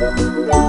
Thank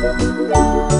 Música